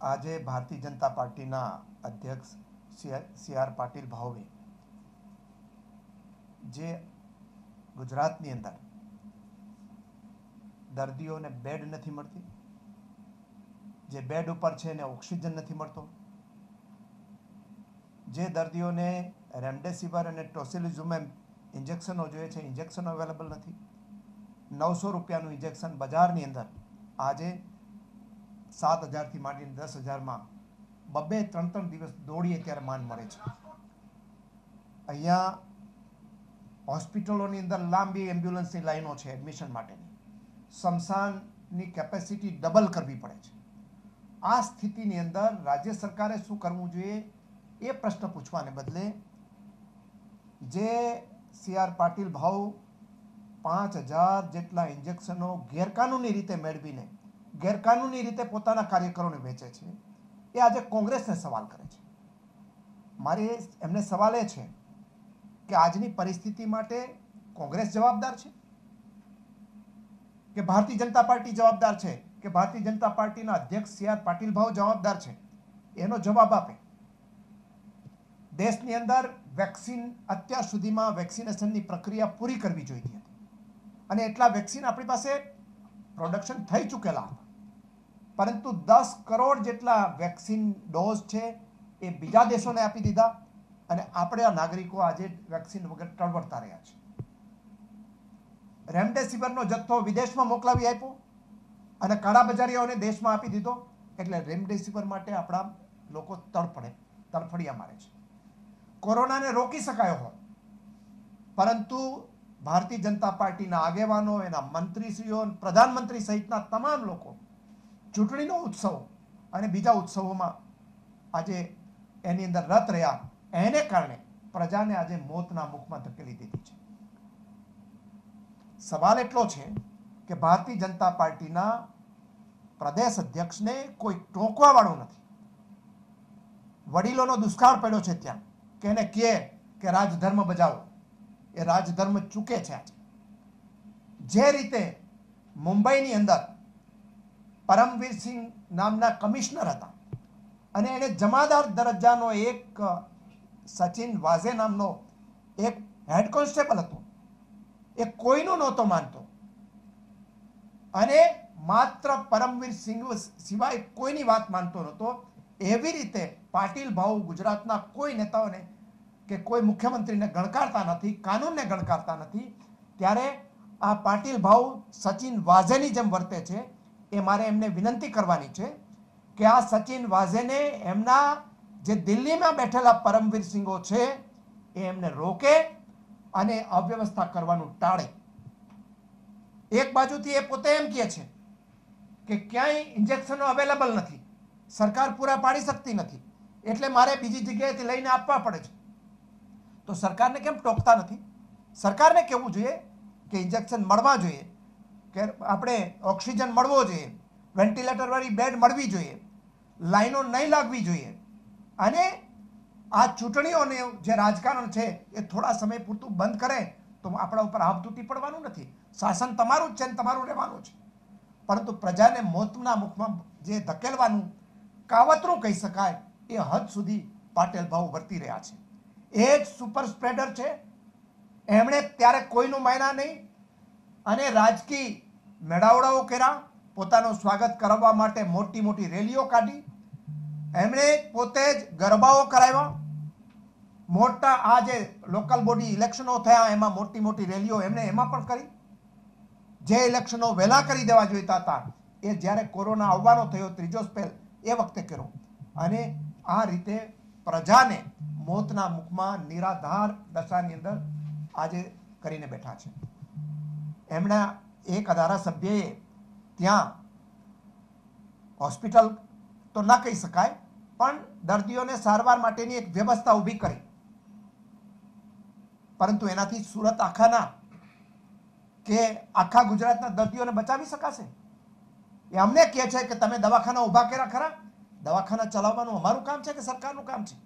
આજે ભારતીય જનતા પાર્ટીના અધ્યક્ષ સી આર પાટીલ ભાવે જે ગુજરાતની અંદર દર્દીઓને બેડ નથી મળતી, જે બેડ ઉપર છે એને ઓક્સિજન નથી મળતો, જે દર્દીઓને રેમડેસિવિર અને ટોસિલિઝુમેબ ઇન્જેક્શનો જોઈએ છે, ઇન્જેક્શનો અવેલેબલ નથી. નવસો રૂપિયાનું ઇન્જેક્શન બજારની અંદર આજે સાત હજારથી માંડીને દસ હજારમાં બબ્બે ત્રણ ત્રણ દિવસ દોડીએ ત્યારે માન મળે છે. અહીંયા હોસ્પિટલોની અંદર લાંબી એમ્બ્યુલન્સની લાઈનો છે એડમિશન માટેની. સમસાનની કેપેસિટી ડબલ કરવી પડે છે. આ સ્થિતિની અંદર રાજ્ય સરકારે શું કરવું જોઈએ એ પ્રશ્ન પૂછવાને બદલે જે સી આર પાટીલ ભાવ પાંચ હજાર જેટલા ઇન્જેક્શનો ગેરકાનૂની રીતે મેળવીને ગેરકાનૂની રીતે પોતાના કાર્યકરોને વેચે છે, એ આજે કોંગ્રેસને સવાલ કરે છે. મારે એમને સવાલ એ છે કે આજની પરિસ્થિતિ માટે કોંગ્રેસ જવાબદાર છે? કે ભારતીય જનતા પાર્ટી જવાબદાર છે? કે ભારતીય જનતા પાર્ટીના અધ્યક્ષ સી આર પાટીલ જવાબદાર છે? એનો જવાબ આપે. દેશની અંદર વેક્સિન અત્યાર સુધીમાં વેક્સિનેશનની પ્રક્રિયા પૂરી કરવી જોઈતી હતી અને એટલા વેક્સિન આપણી પાસે પ્રોડક્શન થઈ ચૂકેલા હતા. પરંતુ દસ કરોડ જેટલા વેક્સિન ડોઝ છે એ બીજા દેશોને આપી દીધા અને આપણે આ નાગરિકો આજે વેક્સિન વગર ટળવડતા રહ્યા છે રેમડેસિવિરનો જથ્થો વિદેશમાં મોકલાવી આપ્યો અને કાળા બજારીઓને દેશમાં આપી દીધો એટલે રેમડેસિવિર માટે આપણા લોકો તડફડે તડફડિયા મારે છે. કોરોનાને રોકી શકાયો હોય પરંતુ ભારતીય જનતા પાર્ટીના આગેવાનો, એના મંત્રીશ્રીઓ પ્રધાનમંત્રી સહિતના તમામ લોકો ચૂંટણીનો ઉત્સવ અને બીજા ઉત્સવોમાં આજે એની અંદર રત રહ્યા. એને કારણે પ્રજાને આજે મોતના મુખમાં ધકેલી દીધી છે. સવાલ એટલો છે કે ભારતીય જનતા પાર્ટીના પ્રદેશ અધ્યક્ષને કોઈ ટોંકવાવાળો નથી. વડીલોનો દુષ્કાળ પડ્યો છે ત્યાં. કે એને કહે કે રાજધર્મ બજાવો. એ રાજધર્મ ચૂકે છે આજે. જે રીતે મુંબઈની અંદર પરમવીર સિંહ નામના કમિશનર હતા. અને એને જમાદાર દરજ્જાનો એક સચિન વાઝે નામનો એક હેડ કોન્સ્ટેબલ હતો. એ કોઈનું નહોતો માનતો. અને માત્ર પરમવીર સિંહ સિવાય કોઈની વાત માનતો નહોતો. એવી રીતે પાટીલ ભાઉ ગુજરાતના કોઈ નેતાઓને કે કોઈ મુખ્યમંત્રીને ગણકારતા નથી, કાનૂનને ગણકારતા નથી, ત્યારે આ પાટીલ ભાઉ સચિન વાઝેની જેમ વર્તે છે. એ મારે એમને વિનંતી કરવાની છે કે આ સચિન વાઝેને એમના જે દિલ્હીમાં બેઠેલા પરમવીર સિંહો છે, એ એમને રોકે અને અવ્યવસ્થા કરવાનું ટાળે. એક બાજુથી એ પોતે એમ કહે છે કે ક્યાંય ઇન્જેક્શનો અવેલેબલ નથી, સરકાર પૂરા પાડી શકતી નથી, એટલે મારે બીજી જગ્યાએથી લઈને આપવા પડે છે. તો સરકારને કેમ ટોકતા નથી? સરકારને કહેવું જોઈએ કે ઇન્જેક્શન મળવા જોઈએ. આપણે ઓક્સિજન મળવો જોઈએ, વેન્ટિલેટરવાળી બેડ મળવી જોઈએ, લાઈનો નહીં લાગવી જોઈએ. અને આ ચૂંટણીઓને જે રાજકારણ છે એ થોડા સમય પૂરતું બંધ કરે તો આપણા ઉપર હાફ તૂટી પડવાનું નથી. શાસન તમારું જ છે ને તમારું રહેવાનું છે પરંતુ પ્રજાને મોતના મુખમાં જે ધકેલવાનું કાવતરું કહી શકાય એ હદ સુધી પાટેલ ભાવ વર્તી રહ્યા છે. એ જ સુપર સ્પ્રેડર છે. એમણે ત્યારે કોઈનું માયના નહીં. અને રાજકીય મેળાવડાઓ કર્યા, પોતાનું સ્વાગત કરવા માટે મોટી મોટી રેલીઓ કાઢી. એમણે પોતે જ ગરબાઓ કરાવ્યા. મોટા આ જે લોકલ બોડી ઇલેક્શનો થયા, એમાં મોટી મોટી રેલીઓ એમણે એમાં પણ કરી. જે ઇલેક્શનો વહેલા કરી દેવા જોઈતા હતા, એ જ્યારે કોરોના આવવાનો થયો ત્રીજો સ્પેલ, એ વખતે કર્યો. અને આ રીતે પ્રજાને મોતના મુખમાં નિરાધાર દશાની અંદર આજે કરીને બેઠા છે. એમના એક ધારાસભ્યએ ત્યાં હોસ્પિટલ તો ના કહી શકાય, પણ દર્દીઓને સારવાર માટેની એક વ્યવસ્થા ઊભી કરી. પરંતુ એનાથી સુરત આખાના કે આખા ગુજરાતના દર્દીઓને બચાવી શકાશે? એ અમને કહે છે કે તમે દવાખાના ઊભા કર્યા ખરા? દવાખાના ચલાવવાનું અમારું કામ છે કે સરકારનું કામ છે?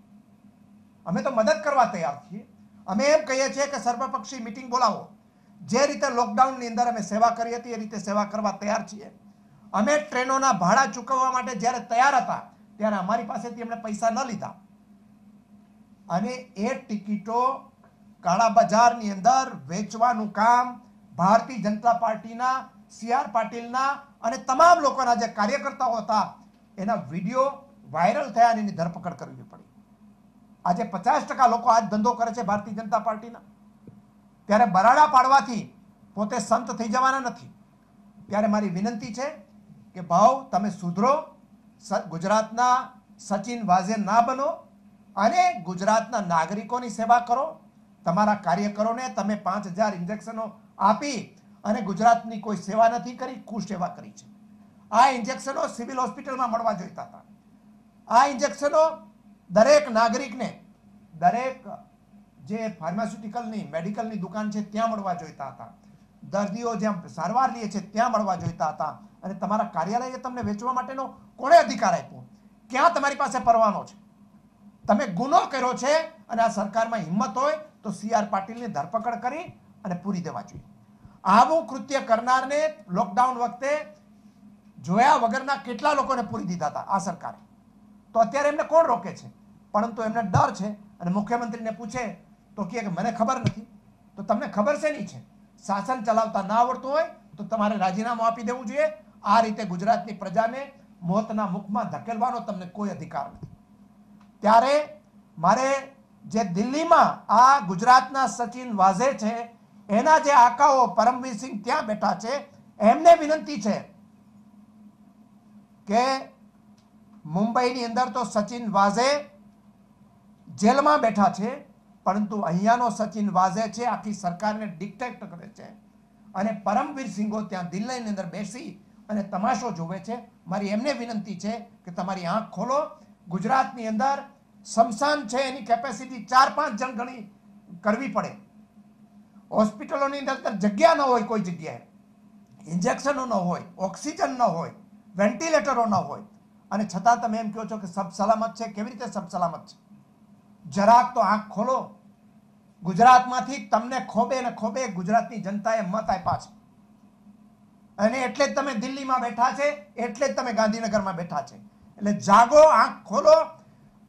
અમે તો મદદ કરવા તૈયાર છીએ. અમે એમ કહીએ છીએ કે સર્વપક્ષી મિટિંગ બોલાવો. જે રીતે લોકડાઉનની અંદર અમે સેવા કરી હતી, એ રીતે સેવા કરવા તૈયાર છીએ. અમે ટ્રેનોના ભાડા ચૂકવવા માટે જ્યારે તૈયાર હતા, ત્યારે અમારી પાસેથી એમણે પૈસા ન લીધા. અને એ ટિકિટો કાળા બજારની અંદર વેચવાનું કામ ભારતીય જનતા પાર્ટીના, સી આર પાટીલના અને તમામ લોકોના જે કાર્યકર્તાઓ હતા, એના વીડિયો વાયરલ થયા અને એની ધરપકડ કરવી પડી. આજે પચાસ ટકા લોકો આજ ધંધો કરે છે ભારતીય જનતા પાર્ટીના. ત્યારે બરાડા પાડવાથી પોતે સંત થઈ જવાના નથી. ત્યારે મારી વિનંતી છે કે ભાવ, તમે સુધરો ગુજરાતના સચિન વાઝે ના બનો અને ગુજરાતના નાગરિકોની સેવા કરો. તમારા કાર્યકરોને તમે પાંચ હજાર ઇન્જેક્શનો આપી અને ગુજરાતની કોઈ સેવા નથી કરી, કુસેવા કરી છે. આ ઇન્જેક્શનો સિવિલ હોસ્પિટલમાં મળવા જોઈતા હતા. આ ઇન્જેક્શનો દરેક નાગરિકને, દરેક જે ફાર્માસ્યુટિકલની મેડિકલની દુકાન છે, ત્યાં મળવા જોઈતા હતા. દર્દીઓ જ્યાં સારવાર લે છે, ત્યાં મળવા જોઈતા હતા. અને તમારા કાર્યાલયે તમને વેચવા માટેનો કોણે અધિકાર આપ્યો? ક્યાં તમારી પાસે પરવાનો છે? તમે ગુનો કર્યો છે અને આ સરકારમાં હિંમત હોય તો સી આર પાટીલની ધરપકડ કરી અને પૂરી દેવા જોઈએ. આવું કૃત્ય કરનારને લોકડાઉન વખતે જોયા વગરના કેટલા લોકોને પૂરી દીધા હતા? આ સરકારે. તો અત્યારે એમને કોણ રોકે છે? પરંતુ એમને ડર છે અને મુખ્યમંત્રીને પૂછે તો કહે કે મને ખબર નથી. તો તમને ખબર શેની છે? શાસન ચલાવતા ના આવડતું હોય તો તમારે રાજીનામું આપી દેવું જોઈએ. આ રીતે ગુજરાતની પ્રજાને મોતના મુખમાં ધકેલવાનો તમને કોઈ અધિકાર નથી. ત્યારે મારે જે દિલ્હીમાં આ ગુજરાતના સચિન વાઝે છે, એના જે આકાઓ પરમવીરસિંહ ત્યાં બેઠા છે, એમને વિનંતી છે કે મુંબઈની અંદર તો સચિન વાઝે જેલમાં બેઠા છે પરંતુ અહીંયાનો સચિન વાઝે છે, આખી સરકારને ડિક્ટેક્ટ કરે છે. અને પરમવીર સિંઘો ત્યાં દિલ્હીની અંદર બેસી અને તમાશો જોવે છે. મારી એમને વિનંતી છે કે તમારી આંખ ખોલો. ગુજરાતની અંદર સમસાન છે, એની કેપેસિટી ચાર પાંચ જણ ગણી કરવી પડે. હોસ્પિટલોની અંદર જગ્યા ન હોય કોઈ જગ્યાએ. ઇન્જેક્શનો ન હોય, ઓક્સિજન ન હોય, વેન્ટિલેટરો ન હોય. અને છતાં તમે એમ કહો છો કે સબ સલામત છે? કેવી રીતે સબ સલામત છે? જરાક તો આંખ ખોલો. ગુજરાતમાંથી તમને ખોબે ને ખોબે ગુજરાતની જનતાએ મત આપ્યા છે. અને એટલે જ તમે દિલ્હીમાં બેઠા છે, એટલે જ તમે ગાંધીનગરમાં બેઠા છે. એટલે જાગો, આંખ ખોલો,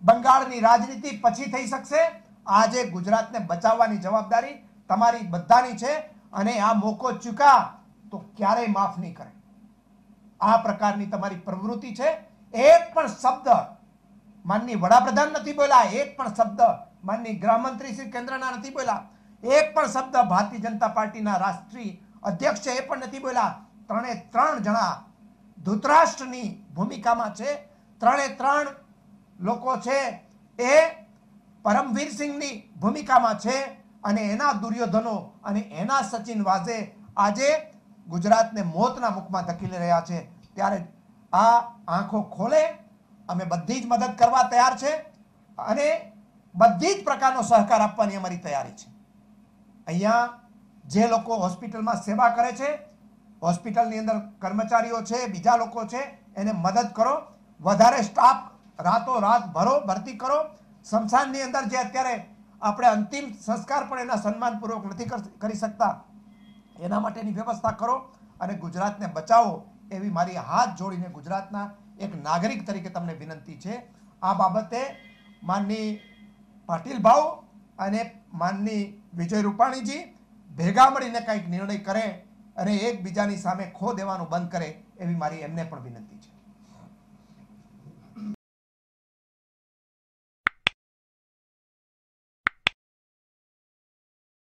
બંગાળની રાજનીતિ પછી થઈ શકશે. આજે ગુજરાતને બચાવવાની જવાબદારી તમારી બધાની છે અને આ મોકો ચૂકા તો ક્યારેય માફ નહીં કરે. આ પ્રકારની તમારી પ્રવૃત્તિ છે. એક પણ શબ્દ માનની વડાપ્રધાન નથી બોલ્યા, એક પણ શબ્દ માનની ગૃહમંત્રી શ્રી કેન્દ્રના નથી બોલ્યા. એક પણ શબ્દ ભારતીય જનતા પાર્ટીના રાષ્ટ્રીય અધ્યક્ષ એ પણ નથી બોલ્યા. ત્રણે ત્રણ જણા ધૃતરાષ્ટ્રની ભૂમિકામાં છે. ત્રણે ત્રણ લોકો છે એ પરમવીર સિંહની ભૂમિકામાં છે અને એના દુર્યોધનો અને એના સચિન વાઝે આજે ગુજરાતને મોતના મુખમાં ધકેલી રહ્યા છે. ત્યારે આ આંખો ખોલે. અમે બધી જ મદદ કરવા તૈયાર છે. અને બધી જ પ્રકારનો સહકાર આપવાની અમારી તૈયારી છે. અહીંયા જે લોકો હોસ્પિટલમાં સેવા કરે છે, હોસ્પિટલની અંદર કર્મચારીઓ છે, બીજા લોકો છે, એને મદદ કરો, વધારે સ્ટાફ રાતો રાત ભરો, ભરતી કરો. સ્મશાનની અંદર જે અત્યારે આપણે અંતિમ સંસ્કાર પણ એના સન્માનપૂર્વક નથી કરી શકતા, એના માટેની વ્યવસ્થા કરો અને ગુજરાતને બચાવો એવી મારી હાથ જોડીને ગુજરાતના એક નાગરિક તરીકે તમને વિનંતી છે. આ બાબતે માનની પાટીલ ભાવ અને માનની વિજય રૂપાણીજી ભેગા મળીને કંઈક નિર્ણય કરે અને એકબીજાની સામે ખો દેવાનું બંધ કરે એવી મારી એમને પણ વિનંતી છે.